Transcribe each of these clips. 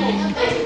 Thank you.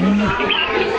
ハハハハ!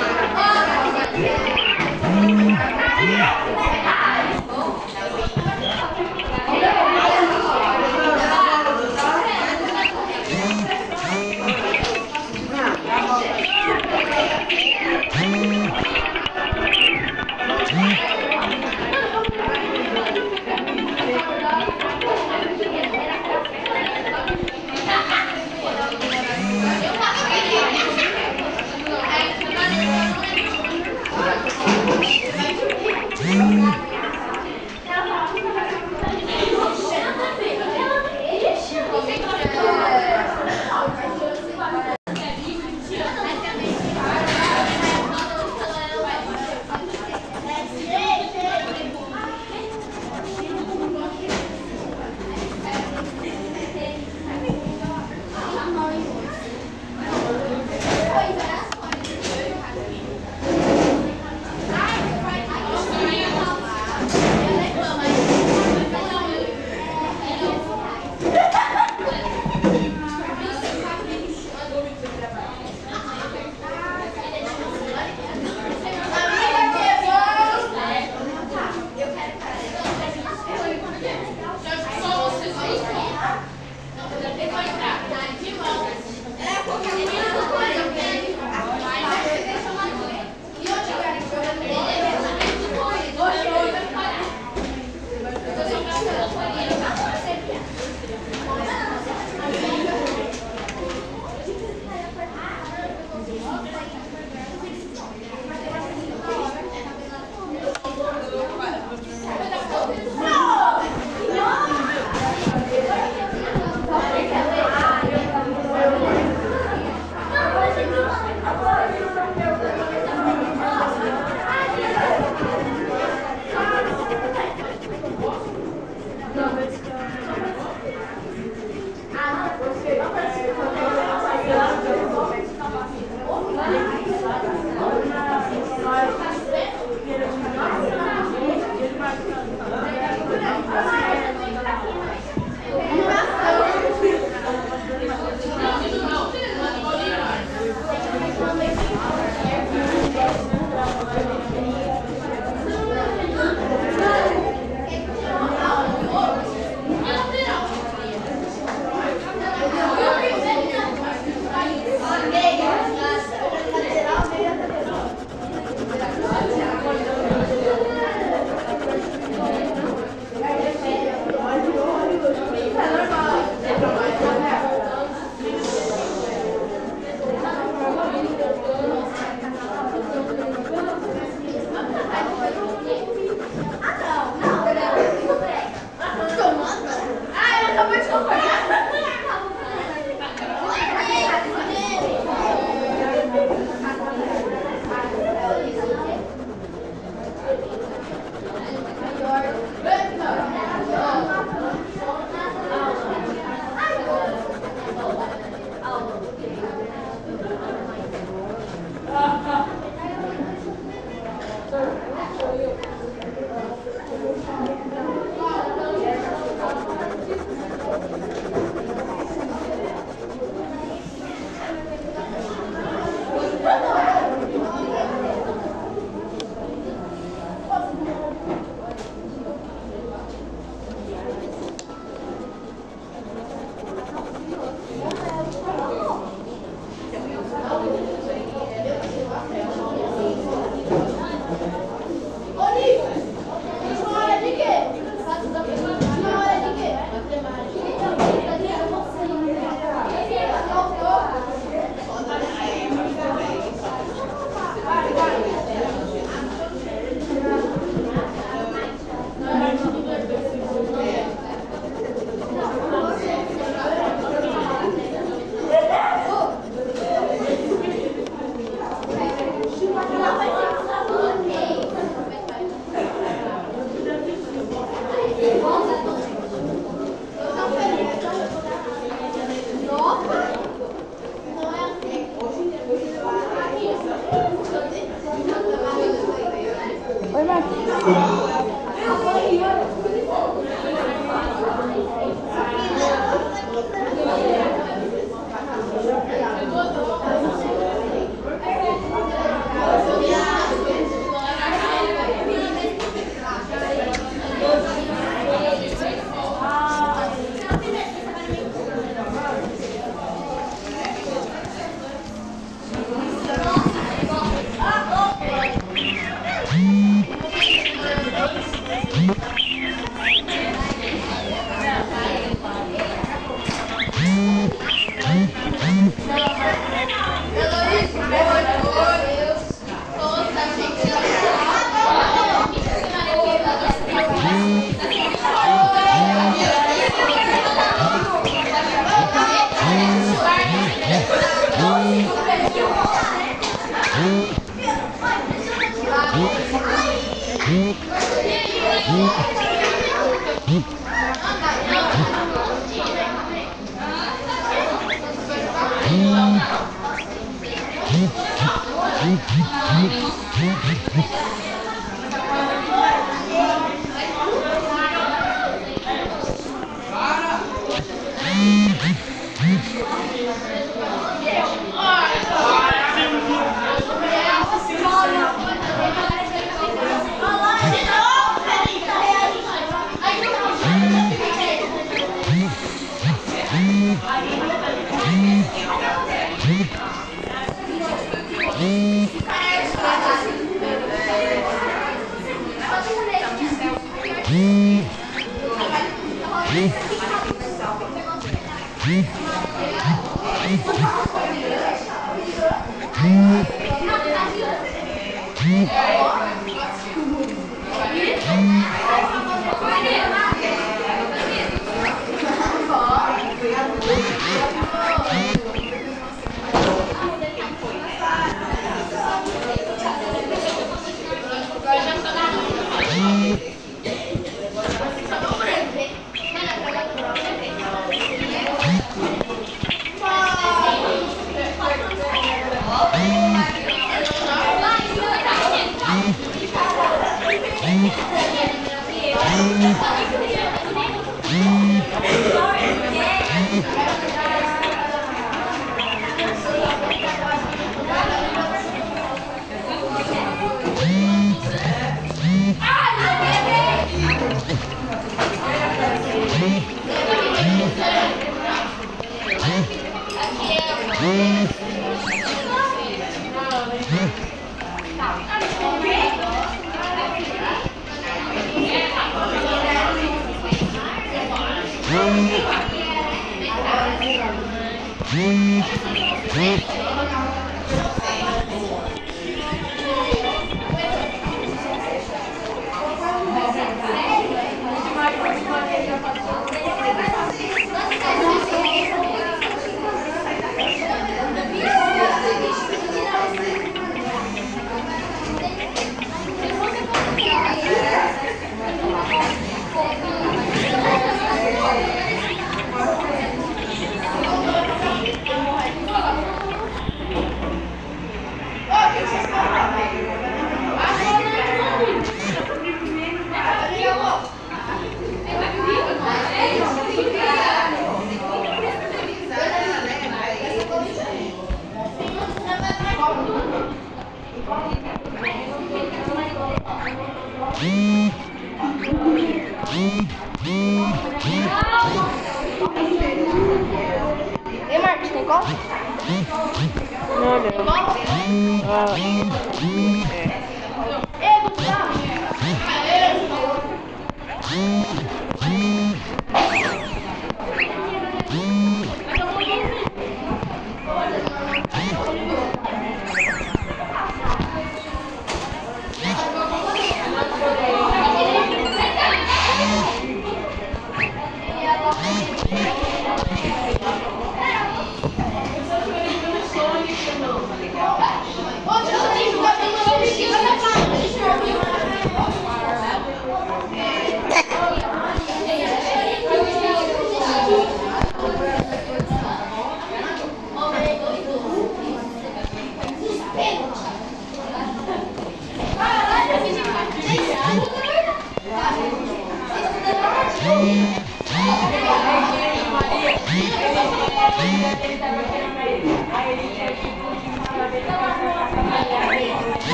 Jesus.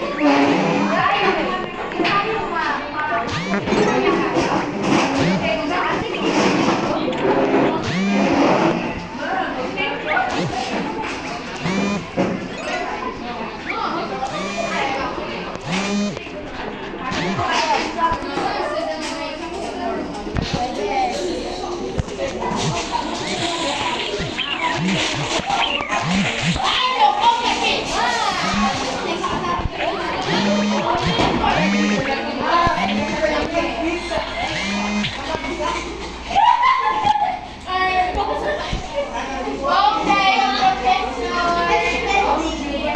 Thank you.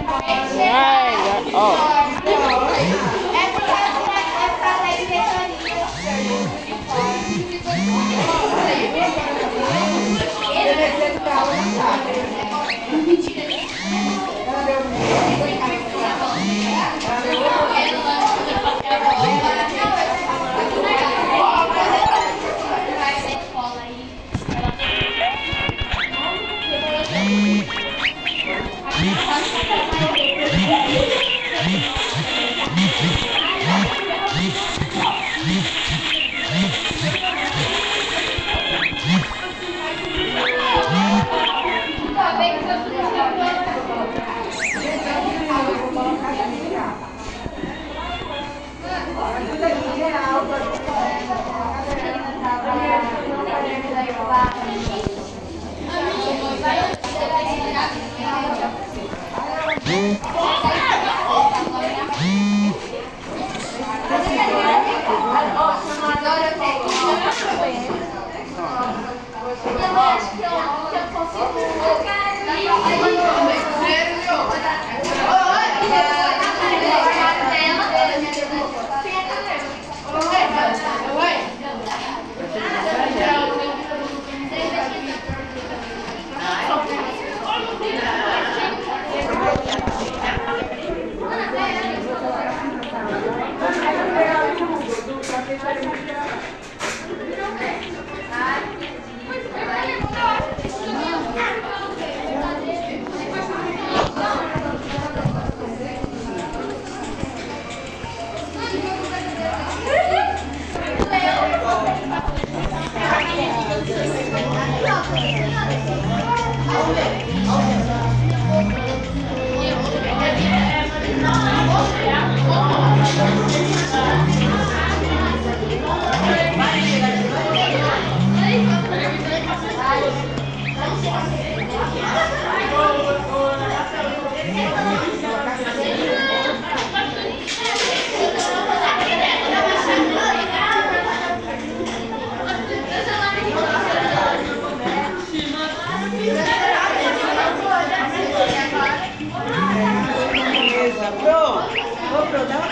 Right, oh.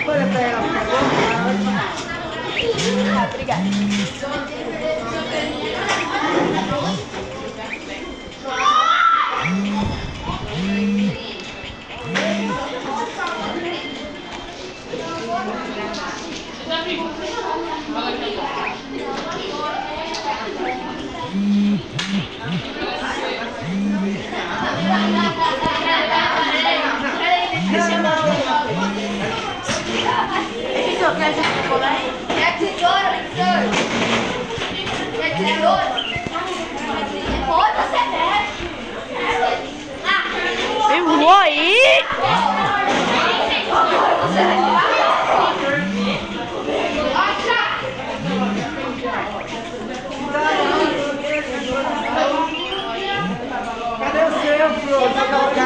Você mexe. Ah, Eu vou aí. Cadê o seu, Flor?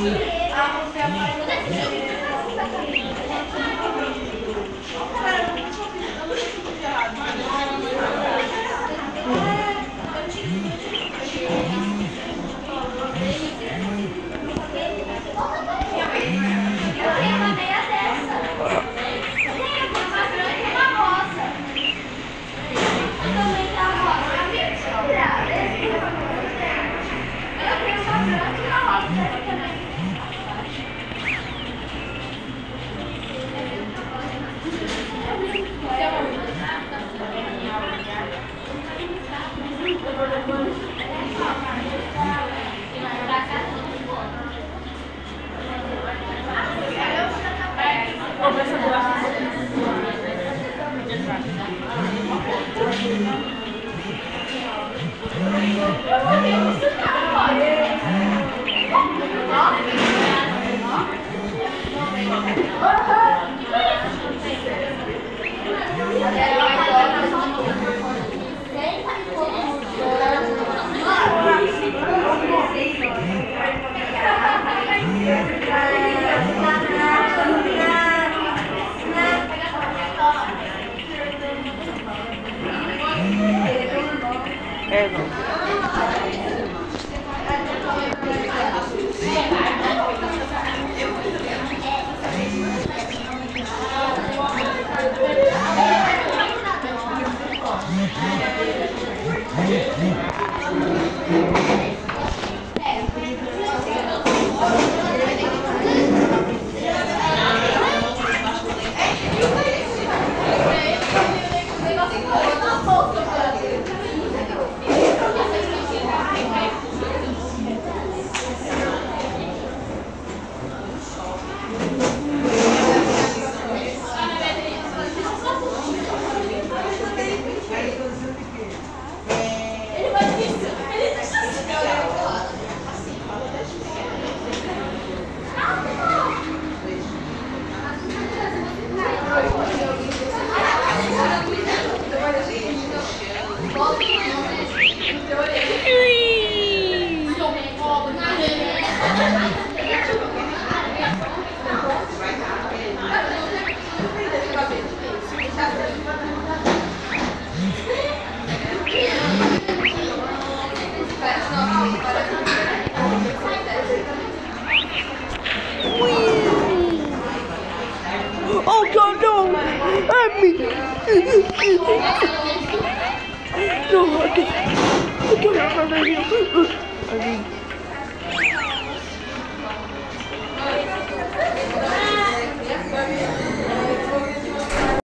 Cara, eu não tinha ouvido, eu não tinha errado.